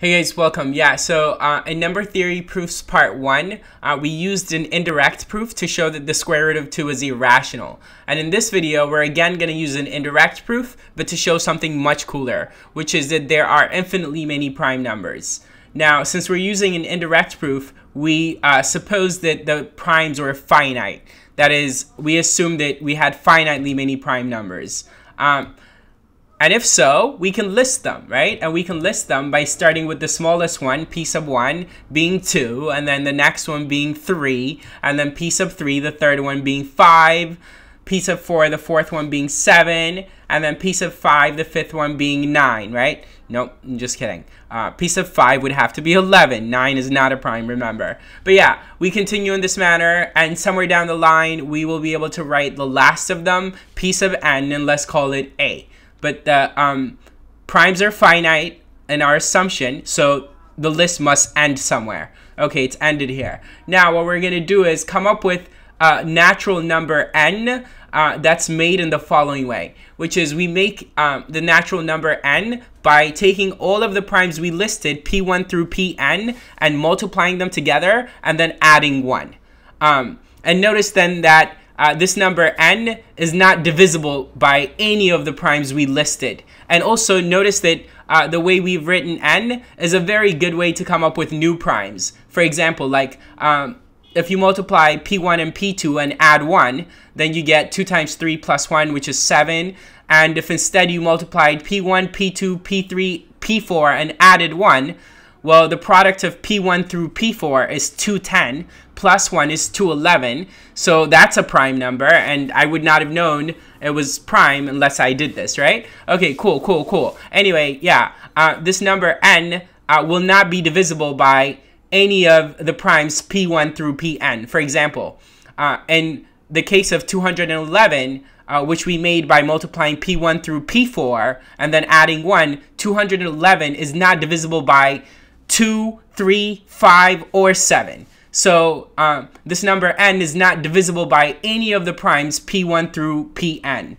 Hey guys, welcome. Yeah, so uh, in number theory proofs part one, uh, we used an indirect proof to show that the square root of two is irrational. And in this video, we're again going to use an indirect proof, but to show something much cooler, which is that there are infinitely many prime numbers. Now, since we're using an indirect proof, we uh, suppose that the primes were finite. That is, we assume that we had finitely many prime numbers. Um, and if so, we can list them, right? And we can list them by starting with the smallest one, p sub 1, being 2, and then the next one being 3, and then p sub 3, the third one being 5, p sub 4, the fourth one being 7, and then p sub 5, the fifth one being 9, right? Nope, I'm just kidding. Uh, p sub 5 would have to be 11. 9 is not a prime, remember. But yeah, we continue in this manner, and somewhere down the line, we will be able to write the last of them, p sub n, and let's call it a but the um, primes are finite in our assumption, so the list must end somewhere. Okay, it's ended here. Now, what we're going to do is come up with a natural number n uh, that's made in the following way, which is we make um, the natural number n by taking all of the primes we listed, p1 through pn, and multiplying them together, and then adding 1. Um, and notice then that uh, this number n is not divisible by any of the primes we listed. And also notice that uh, the way we've written n is a very good way to come up with new primes. For example, like um, if you multiply p1 and p2 and add 1, then you get 2 times 3 plus 1, which is 7. And if instead you multiplied p1, p2, p3, p4, and added 1, well, the product of P1 through P4 is 210, plus 1 is 211, so that's a prime number, and I would not have known it was prime unless I did this, right? Okay, cool, cool, cool. Anyway, yeah, uh, this number n uh, will not be divisible by any of the primes P1 through Pn. For example, uh, in the case of 211, uh, which we made by multiplying P1 through P4 and then adding 1, 211 is not divisible by 2, 3, 5, or 7. So um, this number n is not divisible by any of the primes p1 through pn.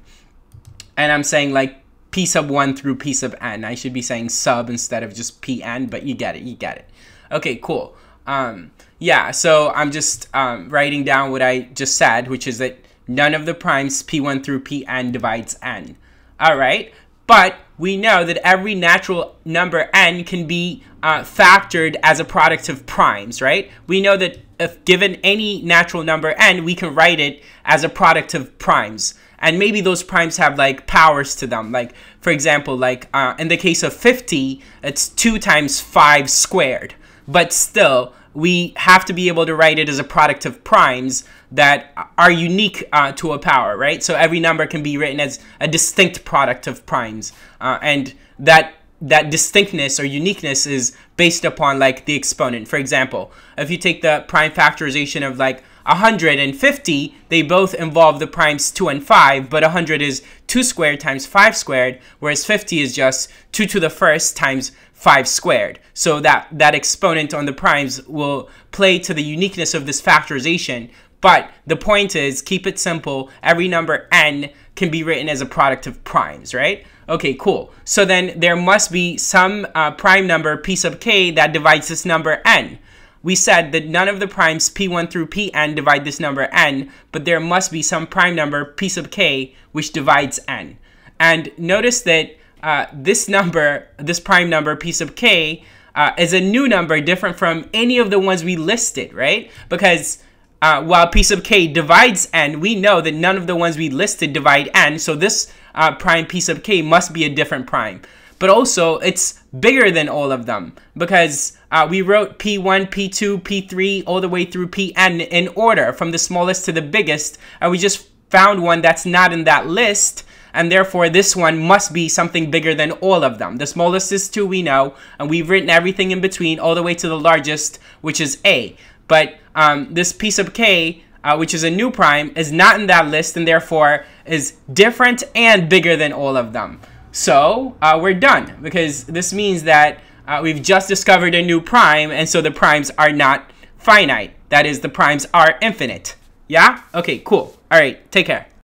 And I'm saying like p sub 1 through p sub n. I should be saying sub instead of just pn, but you get it, you get it. Okay, cool. Um, yeah, so I'm just um, writing down what I just said, which is that none of the primes p1 through pn divides n. All right, but we know that every natural number n can be uh, factored as a product of primes, right? We know that if given any natural number n, we can write it as a product of primes. And maybe those primes have like powers to them. Like, for example, like uh, in the case of 50, it's 2 times 5 squared. But still, we have to be able to write it as a product of primes that are unique uh, to a power, right? So every number can be written as a distinct product of primes. Uh, and that that distinctness or uniqueness is based upon like the exponent. For example, if you take the prime factorization of like 150, they both involve the primes 2 and 5, but 100 is 2 squared times 5 squared, whereas 50 is just 2 to the first times 5 squared. So that, that exponent on the primes will play to the uniqueness of this factorization, but the point is, keep it simple. Every number n can be written as a product of primes, right? Okay, cool. So then there must be some uh, prime number p sub k that divides this number n we said that none of the primes p1 through pn divide this number n, but there must be some prime number p sub k which divides n. And notice that uh, this number, this prime number p sub k, uh, is a new number different from any of the ones we listed, right? Because uh, while p sub k divides n, we know that none of the ones we listed divide n, so this uh, prime p sub k must be a different prime but also it's bigger than all of them because uh, we wrote P1, P2, P3, all the way through Pn in order from the smallest to the biggest, and we just found one that's not in that list, and therefore this one must be something bigger than all of them. The smallest is 2, we know, and we've written everything in between all the way to the largest, which is A. But um, this p sub k, uh, which is a new prime, is not in that list, and therefore is different and bigger than all of them. So uh, we're done because this means that uh, we've just discovered a new prime and so the primes are not finite. That is, the primes are infinite. Yeah? Okay, cool. All right, take care.